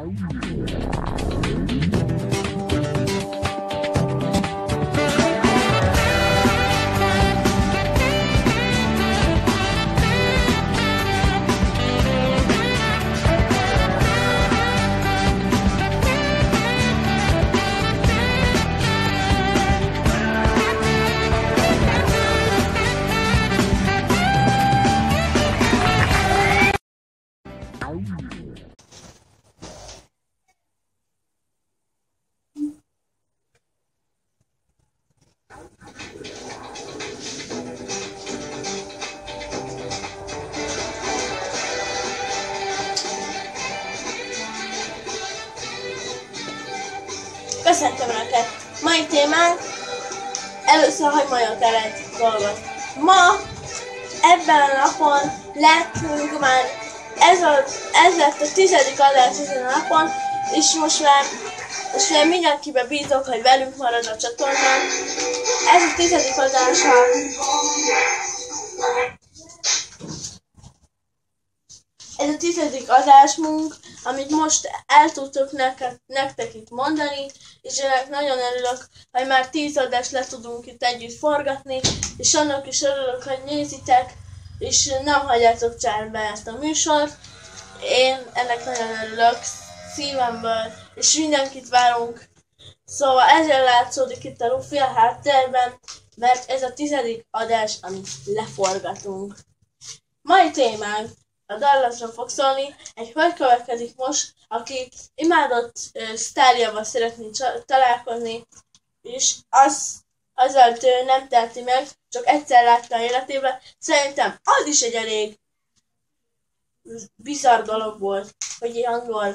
Oh, Köszöntöm Önöket! Mai témánk először, hogy magyar terelt dolgot. Ma ebben a napon lettünk már ez, a, ez lett a tizedik adás ezen a napon, és most már, most már mindenkibe bízok, hogy velünk marad a csatornán. Ez a tizedik adása ez a tizedik adásmunk, amit most el tudtok nektek, nektek itt mondani, és ennek nagyon örülök, hogy már tíz adást le tudunk itt együtt forgatni, és annak is örülök, hogy nézitek, és nem hagyjátok csárba ezt a műsort. Én ennek nagyon örülök szívemből, és mindenkit várunk. Szóval ezzel látszódik itt a Luffy a háttérben, mert ez a tizedik adás, amit leforgatunk. Mai témánk a Dallasra fog szólni. Egy hölgy következik most, aki imádott uh, sztárjával szeretné találkozni, és az, azzal ő nem teheti meg, csak egyszer látta életében. Szerintem az is egy elég bizarr dolog volt, hogy egy angol,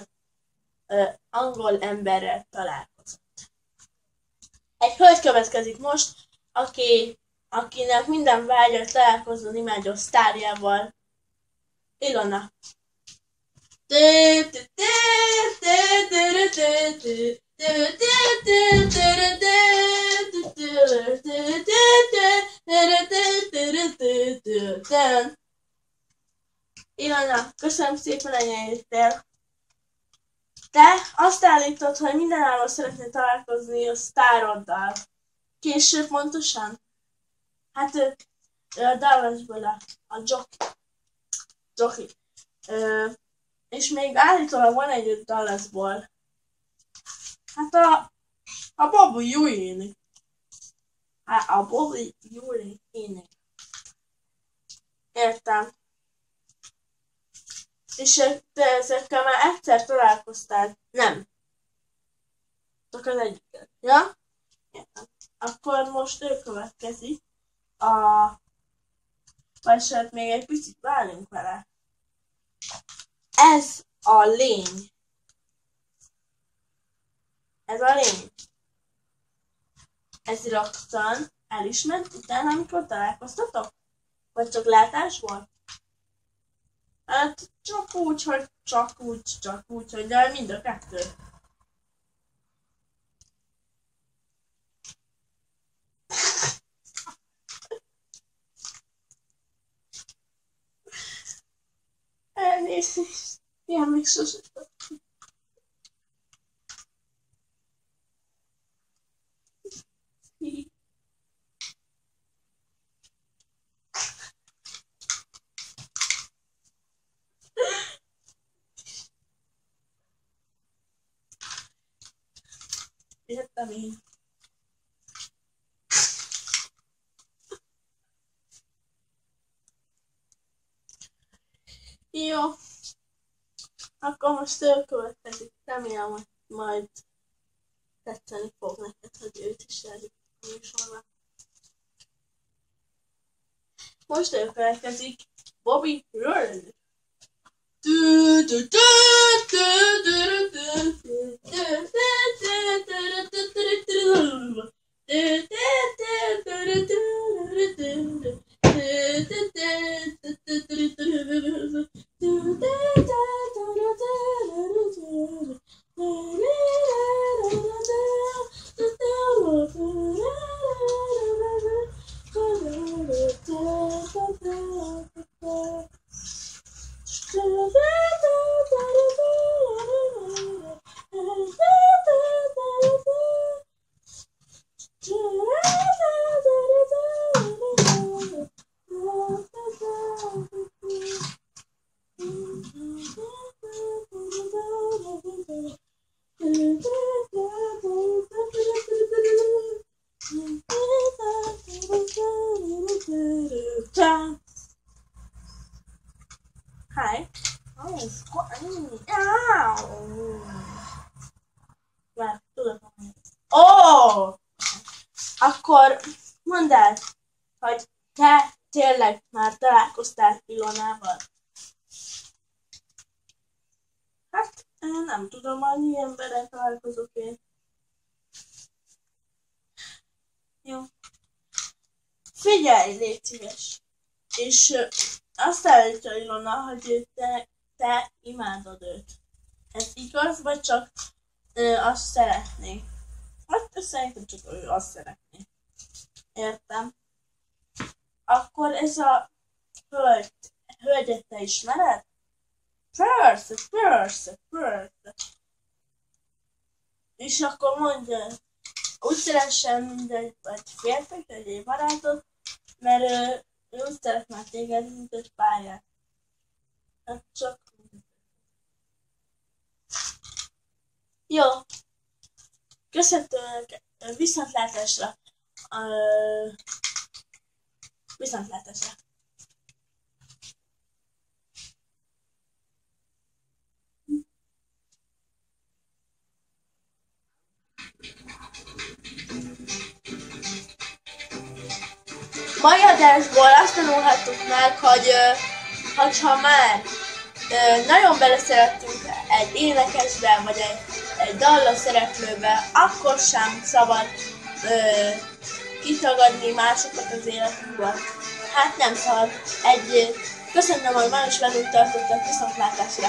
uh, angol emberrel találkozott. Egy hölgy következik most, aki, akinek minden vágya találkozni imádja sztárjával, Ilona. Ilona, köszönöm szépen, hogy eljöttél. Te azt állítod, hogy mindenálló szeretnél találkozni a sztároddal. Később pontosan? Hát ő, ő a Dallasból a, a Jockey. Jockey. Ö, és még állítólag van egy Dallasból. Hát a, a Bobby Ewing. Hát a Bobby Ewing. Értem. És te ezekkel már egyszer találkoztál? Nem. Csak az egyiket. Ja? Értem. Akkor most ő következik. A... Vagy hát még egy picit várjunk vele. Ez a lény. Ez a lény. Ez rögtön el is ment utána, amikor találkoztatok? Vagy csak látás volt? Hát csak úgy, hogy csak úgy, csak úgy, hogy de mind a kettő. Elnézést. Ilyen még sose Értem én. Jó. Akkor most ő következik. Remélem, hogy majd tetteni fog neked, hogy őt is eljutott a műsorba. Most ő következik Bobby Rörn. El, hogy te tényleg már találkoztál Ilonával? Hát, nem tudom, hogy milyen emberrel találkozok én. Jó. Figyelj, légy szíves. És azt állítja Ilona, hogy te, te imádod őt. Ez igaz, vagy csak uh, azt szeretné? Hát szerintem csak ő azt szeretné. Értem. Akkor ez a hölgy, hölgyet te ismered? Persze, persze, persze. És akkor mondja, úgy szeressen mindegy, vagy férfi, vagy egy barátot, mert ő, ő úgy szeret már téged, mint egy párját. Hát csak... Jó. Köszöntöm viszontlátásra. Uh, viszontlátásra. Mai adásból azt tanulhattuk meg, hogy ha már nagyon beleszerettünk egy énekesbe, vagy egy, egy dallas szereplőbe, akkor sem szabad ö, kitagadni másokat az életünkből. Hát nem szabad. Egy, köszönöm, hogy ma is velünk tartottak viszontlátásra.